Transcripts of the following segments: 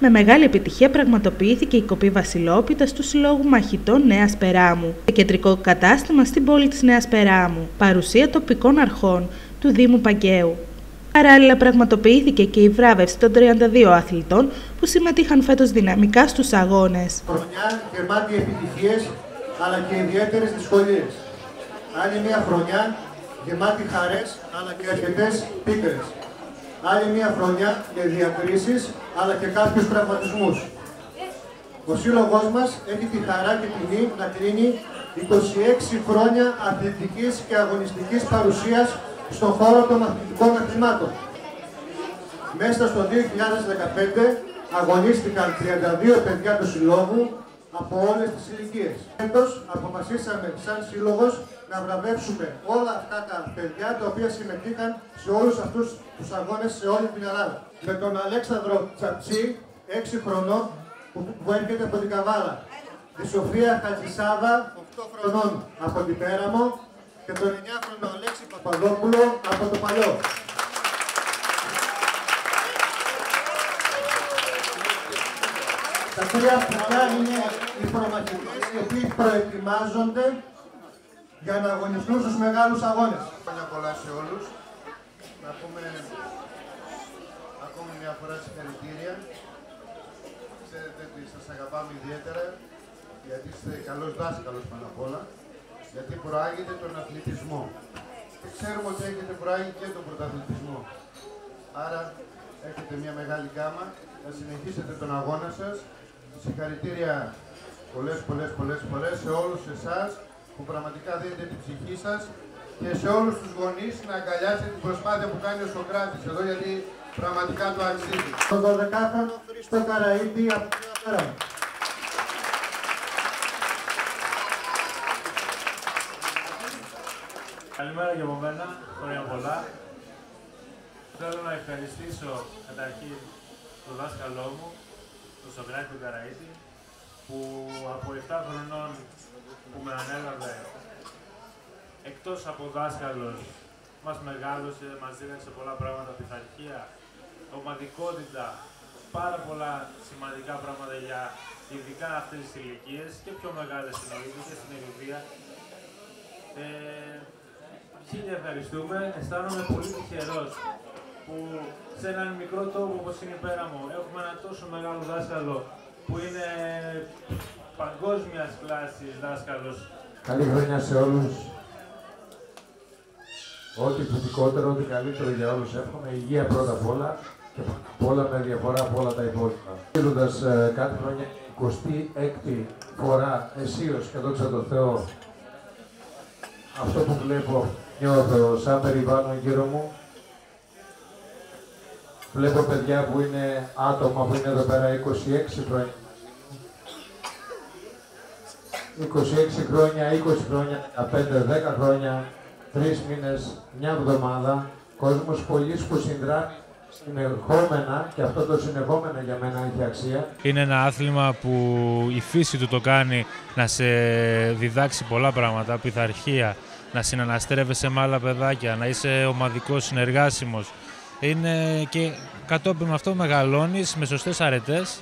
Με μεγάλη επιτυχία πραγματοποιήθηκε η κοπή Βασιλόπιτας του Συλλόγου Μαχητών Νέας Περάμου, κεντρικό κατάστημα στην πόλη της Νέας Περάμου, παρουσία τοπικών αρχών του Δήμου Παγκαίου. Παράλληλα, πραγματοποιήθηκε και η βράβευση των 32 αθλητών που συμμετείχαν φέτος δυναμικά στους αγώνες. Χρονιά γεμάτη επιτυχίες αλλά και ιδιαίτερες δυσκολίες. Άλλη μια χρονιά γεμάτη χαρές αλλά και αρκετές πίκρες. Άλλη μια χρονιά με διακρίσεις αλλά και κάποιους τραυματισμούς. Ο σύλλογός μας έχει τη χαρά και τιμή να κρίνει 26 χρόνια αθλητικής και αγωνιστικής παρουσίας στον χώρο των αθλητικών αθλημάτων. Μέσα στο 2015 αγωνίστηκαν 32 παιδιά του Συλλόγου από όλες τις ηλικίες. Έτος αποφασίσαμε σαν Σύλλογος να βραβεύσουμε όλα αυτά τα παιδιά τα οποία συμμετείχαν σε όλους αυτούς τους αγώνες σε όλη την Ελλάδα. Με τον Αλέξανδρο Τσαψί, 6 χρονών, που, που έρχεται από την Καβάλα. Τη Σοφία Χατζησάβα, 8 χρονών από την Πέραμο και τον 9χρονο Αλέξη Παπαδόπουλο από το Παλιό. Τα τρία αυτά είναι οι προμαχητές οι οποίοι προετοιμάζονται για να αγωνιστούν στους μεγάλους αγώνες. Χρόνια πολλά σε όλους. Να πούμε ακόμη μια φορά συγχαρητήρια. Ξέρετε ότι σας αγαπάμε ιδιαίτερα, γιατί είστε καλός δάσκαλος πάνω απ' όλα, γιατί προάγετε τον αθλητισμό. Και ξέρουμε ότι έχετε προάγει και τον πρωταθλητισμό. Άρα έχετε μια μεγάλη γκάμα, να συνεχίσετε τον αγώνα σας. Συγχαρητήρια πολλές, πολλές, πολλές φορές σε όλους εσάς που πραγματικά δίνετε την ψυχή σας και σε όλους τους γονείς να αγκαλιάσετε την προσπάθεια που κάνει ο Σοκράτης εδώ γιατί πραγματικά το αξίζει. Το 12χρονο Χρήστο Καραΐτη από την Πέρα. Καλημέρα και από μένα, χρόνια πολλά. Θέλω να ευχαριστήσω καταρχήν τον δάσκαλό μου, τον Σοκράτη του Καραΐτη, που από 7 χρονών που με ανέλαβε, εκτός από δάσκαλος, μας μεγάλωσε, μας δίδαξε πολλά πράγματα, πειθαρχία, ομαδικότητα, πάρα πολλά σημαντικά πράγματα για ειδικά αυτές τις ηλικίες και πιο μεγάλες εννοείται και στην Ελληνία. Ε, χίλια ευχαριστούμε. Αισθάνομαι πολύ τυχερός που σε έναν μικρό τόπο όπως είναι η Πέραμο έχουμε ένα τόσο μεγάλο δάσκαλο που είναι παγκόσμιας κλάσης δάσκαλος. Καλή χρονιά σε όλους. Ό,τι θετικότερο, ό,τι καλύτερο για όλους εύχομαι. Υγεία πρώτα απ' όλα και όλα με διαφορά από όλα τα υπόλοιπα. Κλείνοντας ε, κάτι χρόνια, 26η φορά αισίως και δόξα τω Θεώ αυτό που βλέπω νιώθω σαν περιβάλλον γύρω μου. Βλέπω παιδιά που είναι άτομα που είναι εδώ πέρα 26 χρόνια. 26 χρόνια, 20 χρόνια, 15, 10 χρόνια, 3 μήνες, μια εβδομάδα, κόσμος πολλής που συνδράμει συνεχόμενα και αυτό το συνεχόμενο για μένα έχει αξία. Είναι ένα άθλημα που η φύση του το κάνει να σε διδάξει πολλά πράγματα, πειθαρχία, να συναναστρέφεσαι με άλλα παιδάκια, να είσαι ομαδικός, συνεργάσιμος. Είναι και κατόπιν αυτό μεγαλώνεις με σωστές αρετές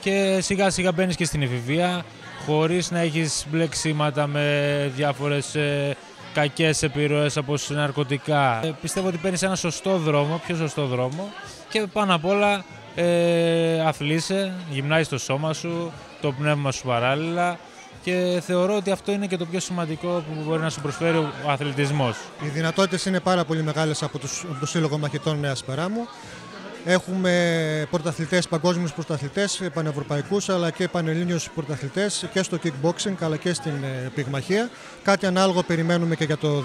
και σιγά σιγά μπαίνεις και στην εφηβεία χωρίς να έχεις μπλεξίματα με διάφορες ε, κακές επιρροές από ναρκωτικά. Ε, πιστεύω ότι παίρνεις ένα σωστό δρόμο, πιο σωστό δρόμο και πάνω απ' όλα ε, αθλείσαι, γυμνάζεις το σώμα σου, το πνεύμα σου παράλληλα και θεωρώ ότι αυτό είναι και το πιο σημαντικό που μπορεί να σου προσφέρει ο αθλητισμός. Οι δυνατότητες είναι πάρα πολύ μεγάλες από, τους, από το Σύλλογο Μαχητών Νέας Περάμου. Έχουμε πρωταθλητές, παγκόσμιους πρωταθλητές, πανευρωπαϊκούς αλλά και πανελλήνιους πρωταθλητές και στο kickboxing αλλά και στην ε, πυγμαχία. Κάτι ανάλογο περιμένουμε και για το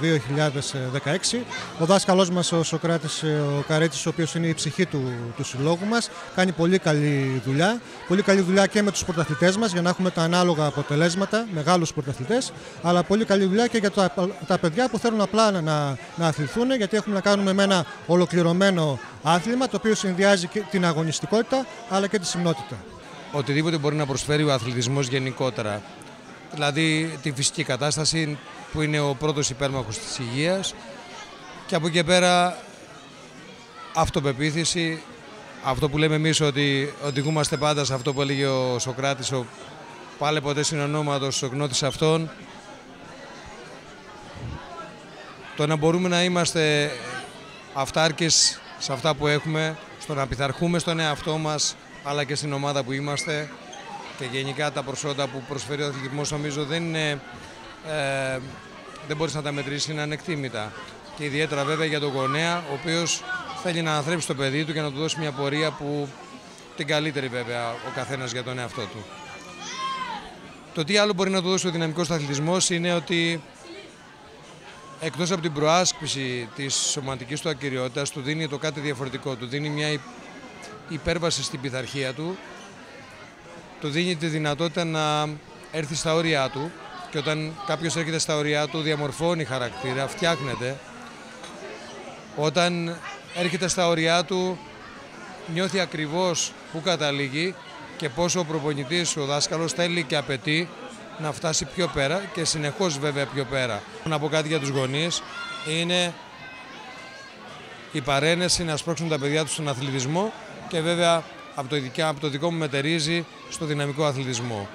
2016. Ο δάσκαλός μας, ο Σοκράτης ε, ο Καρέτη, ο οποίος είναι η ψυχή του, του συλλόγου μας, κάνει πολύ καλή δουλειά. Πολύ καλή δουλειά και με τους πρωταθλητές μας για να έχουμε τα ανάλογα αποτελέσματα, μεγάλους πρωταθλητές, αλλά πολύ καλή δουλειά και για τα, τα παιδιά που θέλουν απλά να, να αθληθούν, γιατί έχουμε να κάνουμε με ένα ολοκληρωμένο άθλημα το οποίο συνδυάζει και την αγωνιστικότητα αλλά και τη συμνότητα. Οτιδήποτε μπορεί να προσφέρει ο αθλητισμός γενικότερα. Δηλαδή τη φυσική κατάσταση που είναι ο πρώτος υπέρμαχος της υγείας και από εκεί πέρα αυτοπεποίθηση, αυτό που λέμε εμείς ότι οδηγούμαστε πάντα σε αυτό που έλεγε ο Σοκράτης, ο πάλε ποτέ συνονόματος ο γνώτης αυτών. Το να μπορούμε να είμαστε αυτάρκες σε αυτά που έχουμε, στο να πειθαρχούμε στον εαυτό μας, αλλά και στην ομάδα που είμαστε και γενικά τα προσόντα που προσφέρει ο αθλητισμός νομίζω δεν είναι, ε, δεν μπορείς να τα μετρήσεις, είναι ανεκτήμητα. Και ιδιαίτερα βέβαια για τον γονέα, ο οποίος θέλει να αναθρέψει το παιδί του και να του δώσει μια πορεία που την καλύτερη βέβαια ο καθένας για τον εαυτό του. Το τι άλλο μπορεί να του δώσει ο δυναμικός αθλητισμός είναι ότι εκτός από την προάσπιση της σωματικής του ακυριότητας του δίνει το κάτι διαφορετικό, του δίνει μια υπέρβαση στην πειθαρχία του, του δίνει τη δυνατότητα να έρθει στα όρια του. Και όταν κάποιος έρχεται στα όρια του διαμορφώνει χαρακτήρα, φτιάχνεται. Όταν έρχεται στα όρια του νιώθει ακριβώς που καταλήγει και πόσο ο προπονητής, ο δάσκαλος θέλει και απαιτεί να φτάσει πιο πέρα και συνεχώς βέβαια πιο πέρα. Να πω κάτι για τους γονείς, είναι η παρένεση να σπρώξουν τα παιδιά τους στον αθλητισμό και βέβαια από το, από το δικό μου μετερίζει στο δυναμικό αθλητισμό.